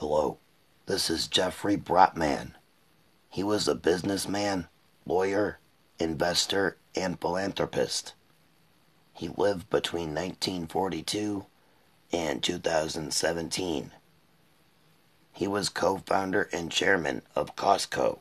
Hello, this is Jeffrey Brotman. He was a businessman, lawyer, investor, and philanthropist. He lived between 1942 and 2017. He was co-founder and chairman of Costco